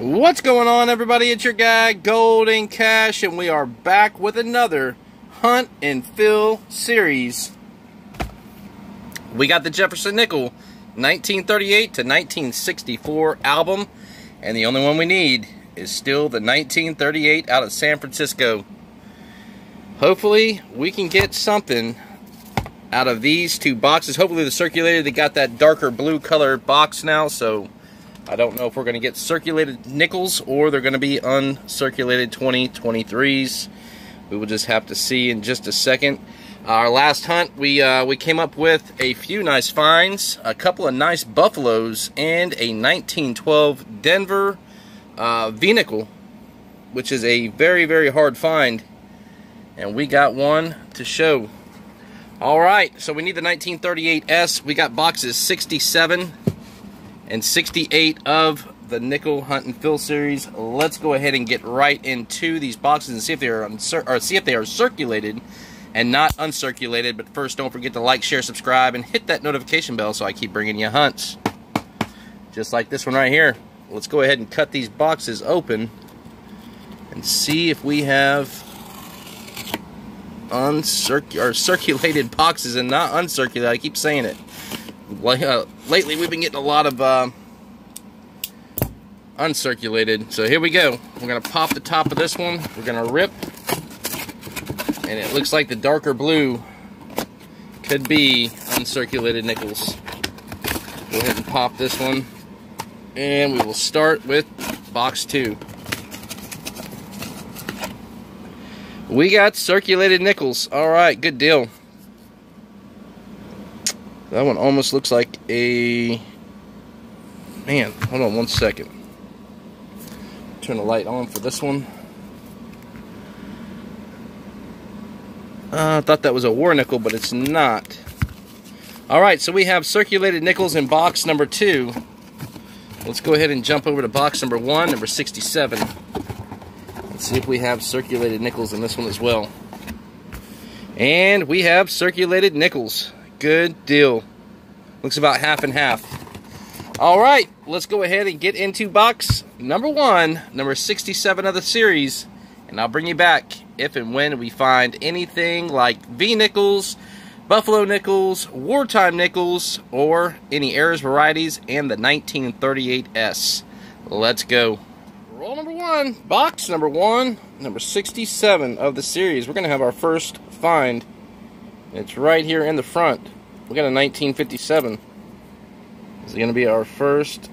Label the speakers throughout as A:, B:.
A: What's going on, everybody? It's your guy, Gold N Kash, and we are back with another Hunt and Fill series. We got the Jefferson Nickel 1938 to 1964 album, and the only one we need is still the 1938 out of San Francisco. Hopefully, we can get something out of these two boxes. Hopefully, the circulated, they got that darker blue color box now, so I don't know if we're going to get circulated nickels or they're going to be uncirculated 2023s. We will just have to see in just a second. Our last hunt, we uh, we came up with a few nice finds, a couple of nice buffaloes, and a 1912 Denver uh, V-nickel, which is a very, very hard find. And we got one to show. All right, so we need the 1938S. We got boxes 67 and 68 of the Nickel Hunt and Fill series. Let's go ahead and get right into these boxes and see if they are or see if they are circulated and not uncirculated. But first, don't forget to like, share, subscribe, and hit that notification bell so I keep bringing you hunts. Just like this one right here. Let's go ahead and cut these boxes open and see if we have uncirc or circulated boxes and not uncirculated. I keep saying it. Uh, lately, we've been getting a lot of uh, uncirculated. So here we go. We're going to pop the top of this one. We're going to rip and it looks like the darker blue could be uncirculated nickels. Go ahead and pop this one. And we will start with box two. We got circulated nickels. All right, good deal. That one almost looks like a... Man, hold on one second. Turn the light on for this one. Uh, I thought that was a war nickel, but it's not. All right, so we have circulated nickels in box number two. Let's go ahead and jump over to box number one, number 67. Let's see if we have circulated nickels in this one as well. And we have circulated nickels. Good deal. Looks about half and half. All right, let's go ahead and get into box number one, number 67 of the series. And I'll bring you back if and when we find anything like V nickels, Buffalo nickels, wartime nickels, or any Ayers varieties and the 1938S. Let's go. Roll number one, box number one, number 67 of the series. We're going to have our first find. It's right here in the front. We got a 1957. This is going to be our first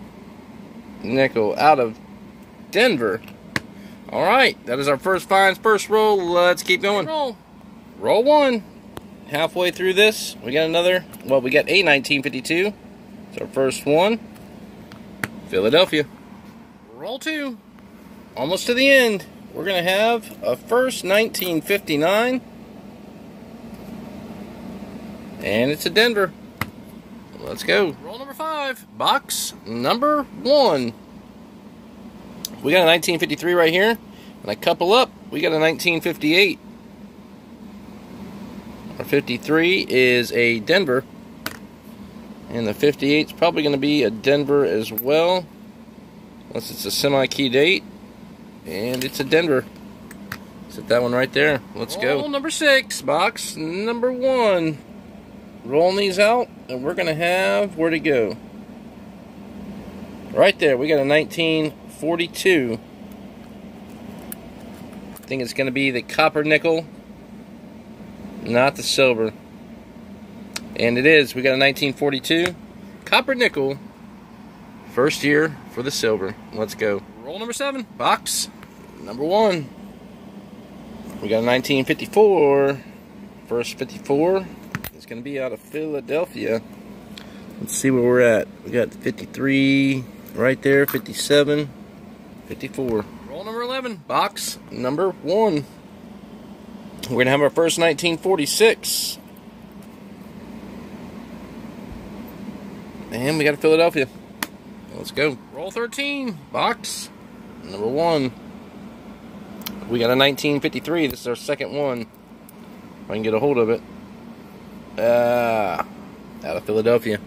A: nickel out of Denver. All right, that is our first finds, first roll. Let's keep going. Roll. Roll one. Halfway through this, we got another. Well, we got a 1952. It's our first one. Philadelphia. Roll two. Almost to the end. We're going to have a first 1959. And it's a Denver. Let's go. Roll number five. Box number one. We got a 1953 right here. And a couple up, we got a 1958. Our 53 is a Denver. And the 58 is probably going to be a Denver as well. Unless it's a semi-key date. And it's a Denver. Set that one right there. Let's go. Roll go. number six. Box number one. Rolling these out. And we're going to have... Where to go? Right there. We got a 1942. I think it's going to be the copper nickel, not the silver. And it is. We got a 1942 copper nickel. First year for the silver. Let's go. Roll number seven. Box number one. We got a 1954. First 54. Going to be out of Philadelphia. Let's see where we're at. We got 53 right there, 57. 54. Roll number 11, box number one. We're going to have our first 1946. And we got a Philadelphia. Let's go. Roll 13, box number one. We got a 1953. This is our second one. If I can get a hold of it. Ah, uh, out of Philadelphia.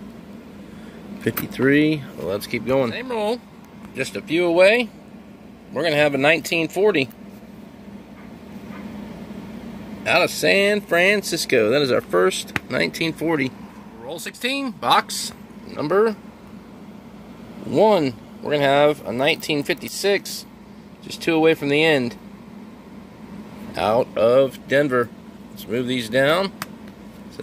A: 53. Well, let's keep going. Same roll. Just a few away. we're going to have a 1940 out of San Francisco. That is our first 1940. Roll 16, box number one. We're going to have a 1956, just two away from the end, out of Denver. Let's move these down.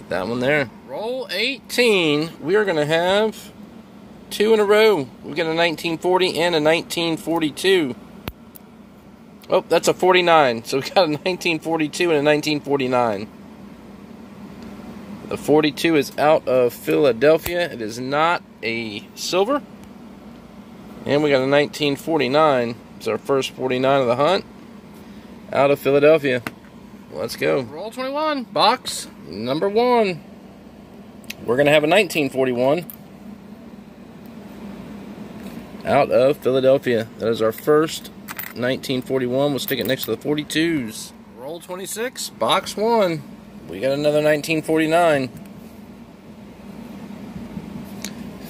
A: That one there. Roll 18. We are going to have two in a row. We got a 1940 and a 1942. Oh, that's a 49. So we got a 1942 and a 1949. The 42 is out of Philadelphia. It is not a silver. And we got a 1949. It's our first 49 of the hunt. Out of Philadelphia. Let's go. Roll 21. Box number one. We're going to have a 1941 out of Philadelphia. That is our first 1941. We'll stick it next to the 42s. Roll 26, box one. We got another 1949.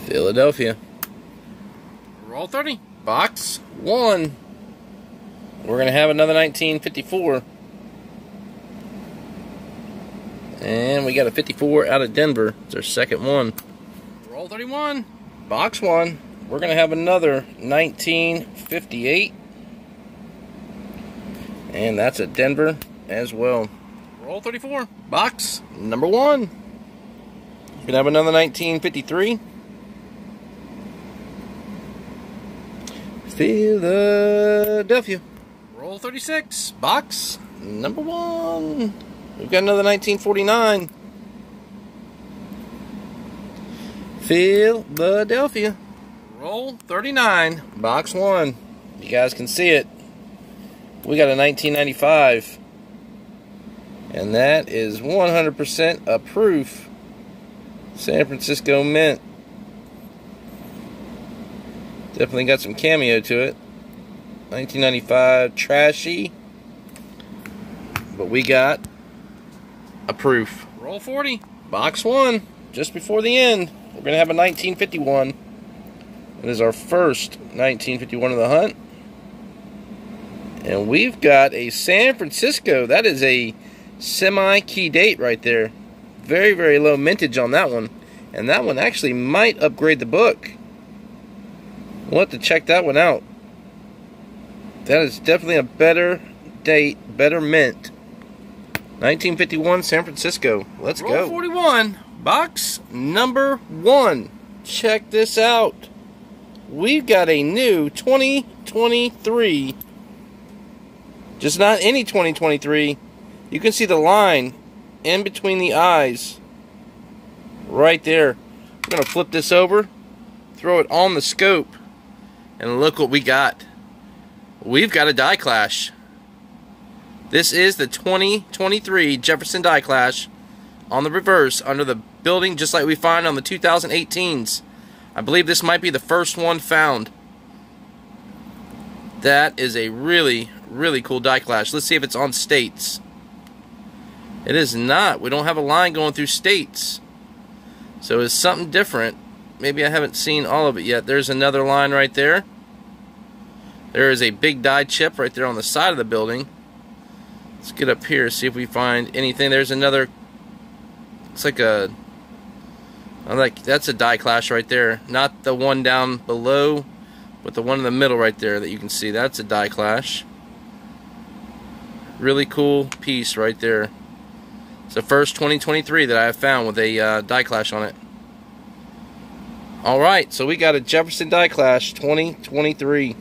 A: Philadelphia. Roll 30, box one. We're going to have another 1954. And we got a 54 out of Denver. It's our second one. Roll 31, box one. We're going to have another 1958. And that's a Denver as well. Roll 34. Box number one. We're going to have another 1953. Philadelphia. Roll 36. Box number one. We've got another 1949. Philadelphia. Roll 39. Box one. You guys can see it. We got a 1995. And that is 100% a proof. San Francisco Mint. Definitely got some cameo to it. 1995 trashy. But we got proof. Roll 40. Box one. Just before the end. We're going to have a 1951. It is our first 1951 of the hunt. And we've got a San Francisco. That is a semi-key date right there. Very, very low mintage on that one. And that one actually might upgrade the book. We'll have to check that one out. That is definitely a better date, better mint. 1951 San Francisco. Let's Roll go. 41, box number one. Check this out. We've got a new 2023 just not any 2023. You can see the line in between the eyes. Right there. I'm going to flip this over, throw it on the scope, and look what we got. We've got a die clash. This is the 2023 Jefferson Die Clash on the reverse under the building just like we find on the 2018s. I believe this might be the first one found. That is a really, really cool die clash. Let's see if it's on states. It is not. We don't have a line going through states. So it's something different. Maybe I haven't seen all of it yet. There's another line right there. There is a big die chip right there on the side of the building. Let's get up here, see if we find anything. There's another, it's like a, I'm like, that's a die clash right there. Not the one down below, but the one in the middle right there that you can see. That's a die clash. Really cool piece right there. It's the first 2023 that I have found with a uh, die clash on it. Alright, so we got a Jefferson Die Clash 2023.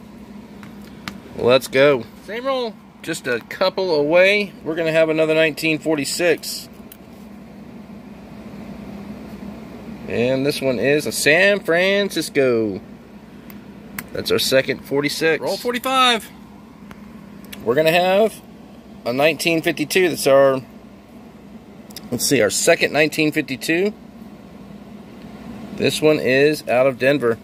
A: Let's go. Same roll, just a couple away. We're going to have another 1946. And this one is a San Francisco. That's our second 46. Roll 45. We're going to have a 1952. That's our, let's see, our second 1952. This one is out of Denver.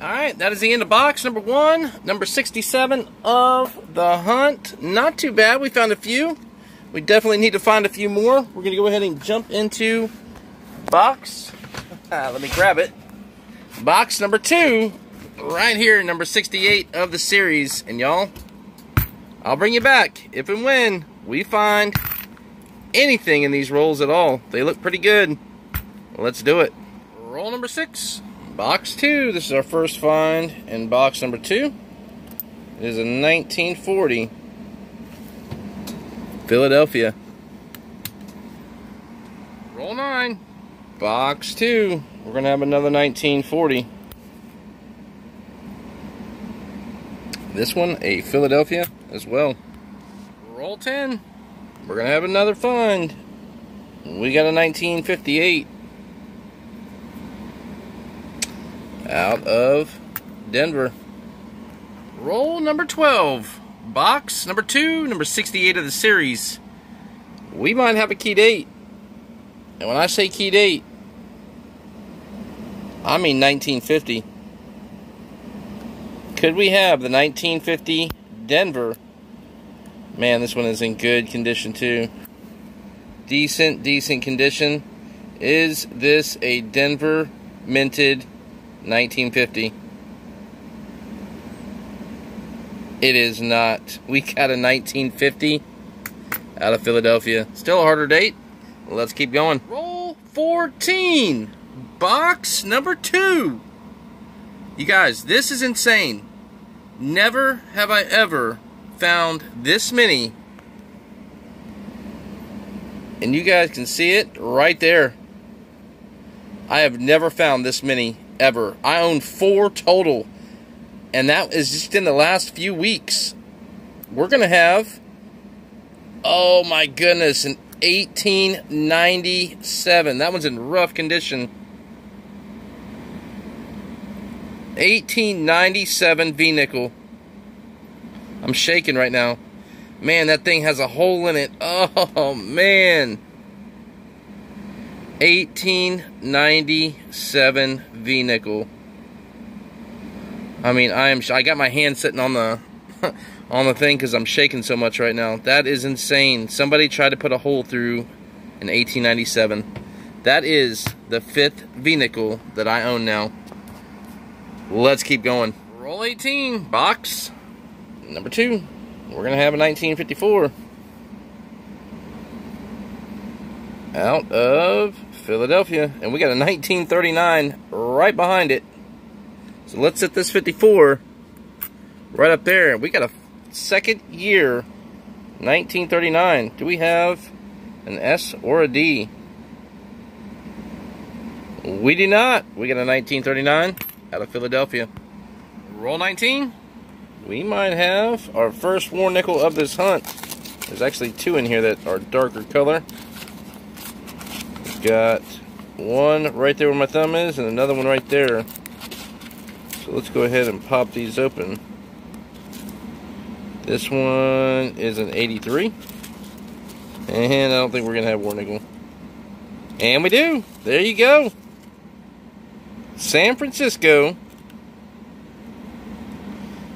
A: All right, that is the end of box number one, number 67 of the hunt. Not too bad. We found a few. We definitely need to find a few more. We're going to go ahead and jump into box. Ah, let me grab it. Box number two. right here, number 68 of the series. And y'all, I'll bring you back if and when we find anything in these rolls at all. They look pretty good. Let's do it. Roll number six, box two. This is our first find in box number two. It is a 1940 Philadelphia. Roll nine, box two. We're going to have another 1940. This one, a Philadelphia as well. Roll 10. We're going to have another find. We got a 1958. Out of Denver. Roll number 12. Box number 2, number 68 of the series. We might have a key date. And when I say key date, I mean 1950. Could we have the 1950 Denver? Man, this one is in good condition too. Decent, decent condition. Is this a Denver minted 1950? It is not. We got a 1950 out of Philadelphia. Still a harder date. Let's keep going. Roll 14. Box number two. You guys, this is insane. Never have I ever found this many. And you guys can see it right there. I have never found this many ever. I own four total. And that is just in the last few weeks. We're going to have, oh my goodness, an 1897. That one's in rough condition. 1897 V-nickel. I'm shaking right now. Man, that thing has a hole in it. Oh, man. 1897 V-nickel. I mean, I am I got my hand sitting on the on the thing cuz I'm shaking so much right now. That is insane. Somebody tried to put a hole through in 1897. That is the fifth V-nickel that I own now. Let's keep going. Roll 18, box number two. We're going to have a 1954. Out of Philadelphia. And we got a 1939 right behind it. So let's set this 54 right up there. We got a second year 1939. Do we have an S or a D? We do not. We got a 1939 out of Philadelphia. Roll 19. We might have our first war nickel of this hunt. There's actually two in here that are darker color. Got one right there where my thumb is and another one right there. So let's go ahead and pop these open. This one is an 83. And I don't think we're going to have war nickel. And we do. There you go. San Francisco,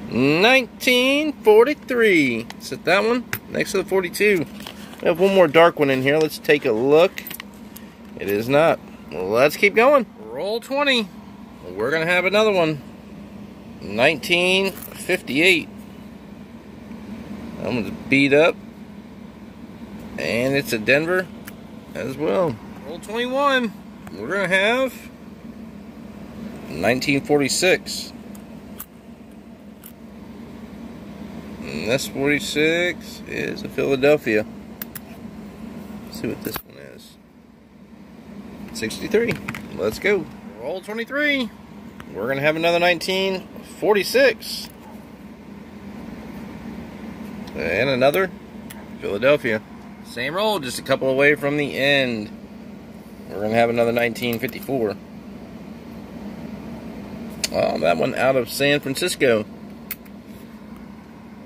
A: 1943. Set that one next to the 42. We have one more dark one in here. Let's take a look. It is not. Let's keep going. Roll 20. We're going to have another one. 1958. That one's beat up. And it's a Denver as well. Roll 21. We're going to have 1946. And this 46 is a Philadelphia. Let's see what this one. 63. Let's go. Roll 23. We're going to have another 1946. And another Philadelphia. Same roll, just a couple away from the end. We're going to have another 1954. Oh, um, that one out of San Francisco.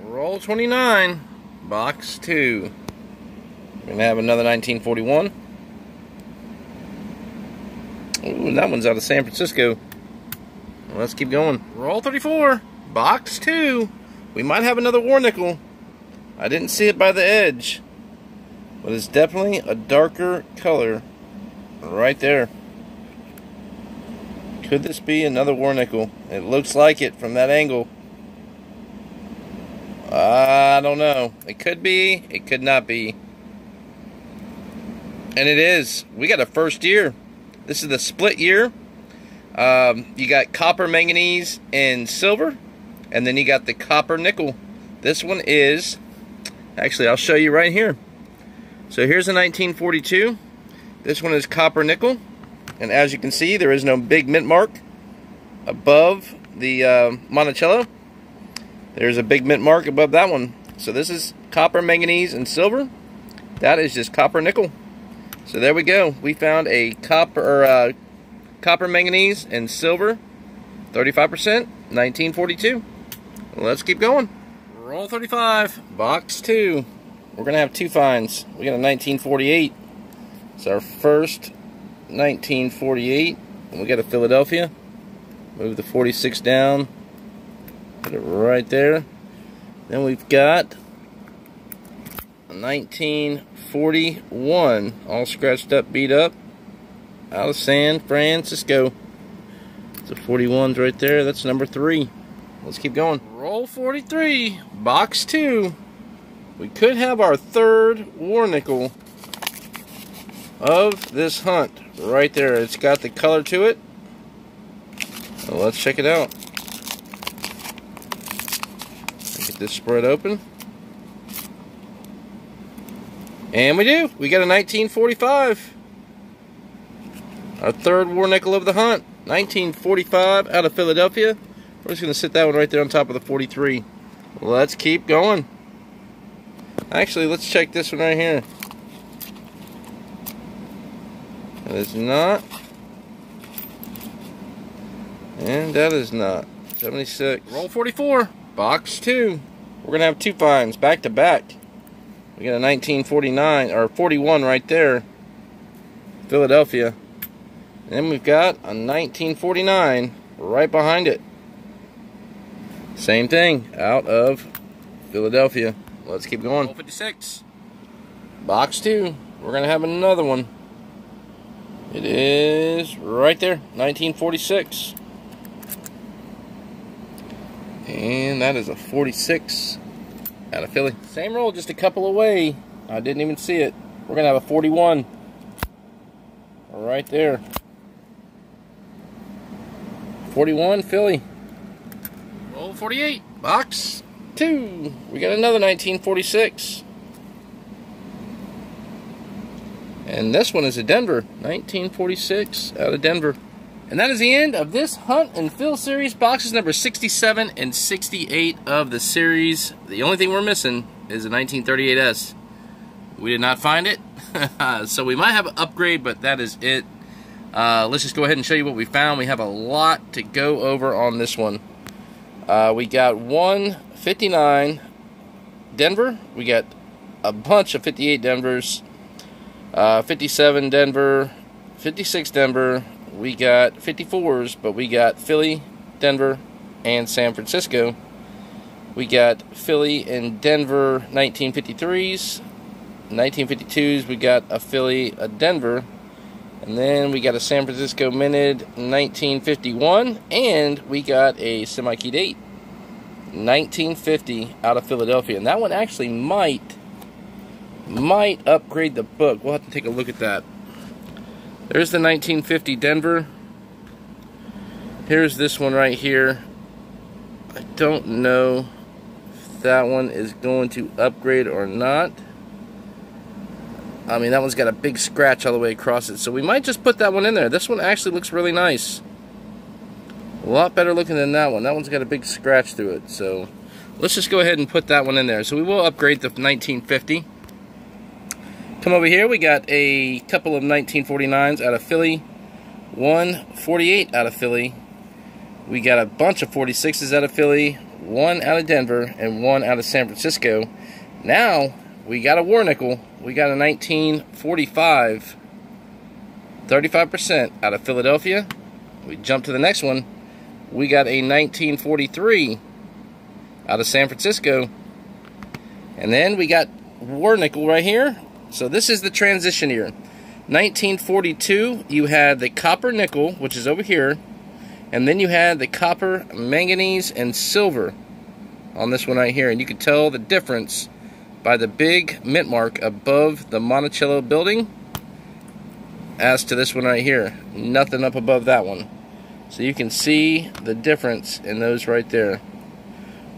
A: Roll 29, box 2. We're going to have another 1941. Ooh, that one's out of San Francisco. Well, let's keep going. Roll 34, box 2. We might have another war nickel. I didn't see it by the edge. But it's definitely a darker color right there. Could this be another war nickel? It looks like it from that angle. I don't know. It could be. It could not be. And it is. We got a first year. This is the split year. Um, you got copper, manganese, and silver. And then you got the copper nickel. This one is, actually, I'll show you right here. So here's a 1942. This one is copper nickel. And as you can see, there is no big mint mark above the uh, Monticello. There's a big mint mark above that one. So this is copper, manganese, and silver. That is just copper nickel. So there we go. We found a copper, uh, copper, manganese, and silver, 35%, 1942. Let's keep going. Roll 35, box two. We're gonna have two finds. We got a 1948. It's our first 1948. And we got a Philadelphia. Move the 46 down. Put it right there. Then we've got 1941. All scratched up, beat up. Out of San Francisco. The 41's right there. That's number three. Let's keep going. Roll 43. Box two. We could have our third war nickel of this hunt right there. It's got the color to it. So let's check it out. Get this spread open. And we do. We got a 1945. Our third war nickel of the hunt. 1945 out of Philadelphia. We're just going to sit that one right there on top of the 43. Let's keep going. Actually, let's check this one right here. That is not. And that is not. 76. Roll 44. Box 2. We're going to have two finds back to back. We got a 1949 or 41 right there. Philadelphia. And then we've got a 1949 right behind it. Same thing out of Philadelphia. Let's keep going. 56. Box 2. We're going to have another one. It is right there, 1946. And that is a 46 out of Philly. Same roll, just a couple away. I didn't even see it. We're going to have a 41 right there. 41 Philly. Roll 48. Box 2. We got another 1946. And this one is a Denver, 1946 out of Denver. And that is the end of this Hunt and Fill series, boxes number 67 and 68 of the series. The only thing we're missing is a 1938S. We did not find it, so we might have an upgrade, but that is it. Uh, let's just go ahead and show you what we found. We have a lot to go over on this one. Uh, we got 159 Denver. We got a bunch of 58 Denvers. Uh, 57 Denver, 56 Denver. We got 54s, but we got Philly, Denver, and San Francisco. We got Philly and Denver 1953s. 1952s, we got a Philly, a Denver. And then we got a San Francisco minted 1951. And we got a semi key date 1950 out of Philadelphia. And that one actually might might upgrade the book. We'll have to take a look at that. There's the 1950 Denver. Here's this one right here. I don't know if that one is going to upgrade or not. I mean, that one's got a big scratch all the way across it. So we might just put that one in there. This one actually looks really nice. A lot better looking than that one. That one's got a big scratch through it. So let's just go ahead and put that one in there. So we will upgrade the 1950. Come over here, we got a couple of 1949s out of Philly, one 48 out of Philly. We got a bunch of 46s out of Philly, one out of Denver, and one out of San Francisco. Now, we got a war nickel. We got a 1945, 35% out of Philadelphia. We jump to the next one. We got a 1943 out of San Francisco. And then we got war nickel right here. So this is the transition year. 1942, you had the copper nickel, which is over here. And then you had the copper, manganese, and silver on this one right here. And you can tell the difference by the big mint mark above the Monticello building as to this one right here. Nothing up above that one. So you can see the difference in those right there.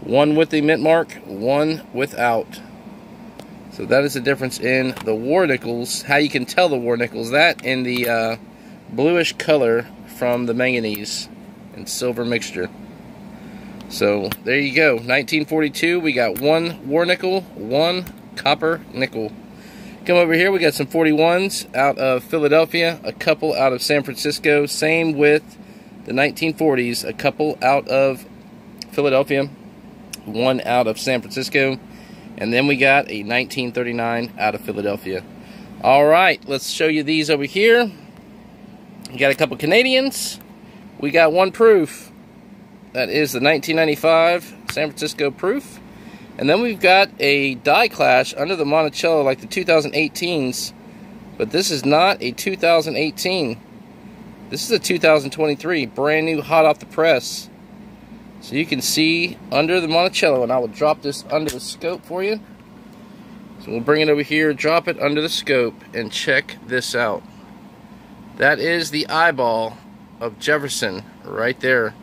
A: One with the mint mark, one without. So that is the difference in the war nickels. How you can tell the war nickels. That in the uh, bluish color from the manganese and silver mixture. So there you go. 1942, we got one war nickel, one copper nickel. Come over here, we got some 41s out of Philadelphia, a couple out of San Francisco. Same with the 1940s, a couple out of Philadelphia, one out of San Francisco, and then we got a 1939 out of Philadelphia. All right, let's show you these over here. We got a couple Canadians. We got one proof. That is the 1995 San Francisco proof. And then we've got a die clash under the Monticello like the 2018s. But this is not a 2018. This is a 2023, brand new, hot off the press. So you can see under the Monticello, and I will drop this under the scope for you. So we'll bring it over here, drop it under the scope, and check this out. That is the eyeball of Jefferson right there.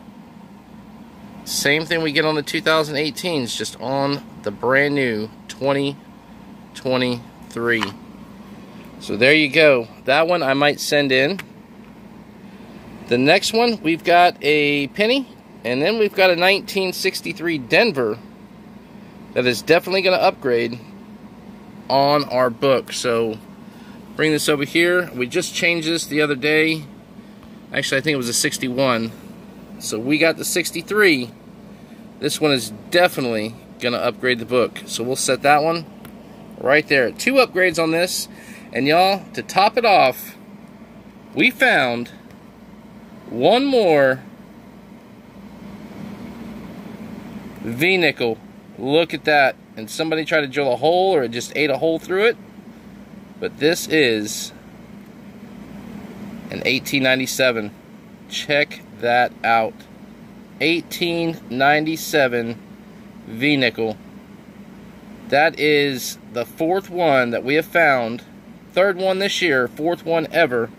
A: Same thing we get on the 2018s, just on the brand new 2023. So there you go. That one I might send in. The next one, we've got a penny, and then we've got a 1963 Denver that is definitely going to upgrade on our book. So bring this over here. We just changed this the other day. Actually, I think it was a 61. So we got the 63. This one is definitely going to upgrade the book. So we'll set that one right there. Two upgrades on this. And y'all, to top it off, we found one more V-nickel. Look at that. And somebody tried to drill a hole or it just ate a hole through it. But this is an 1897. Check that out. 1897 V-nickel. That is the fourth one that we have found. Third one this year, fourth one ever.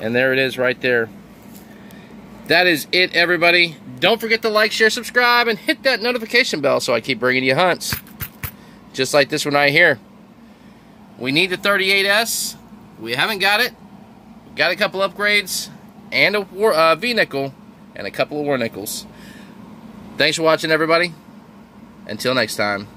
A: And there it is right there that is it, everybody. Don't forget to like, share, subscribe, and hit that notification bell so I keep bringing you hunts. Just like this one right here. We need the 38S. We haven't got it. We got a couple upgrades and a war, uh, V-nickel and a couple of war nickels. Thanks for watching, everybody. Until next time.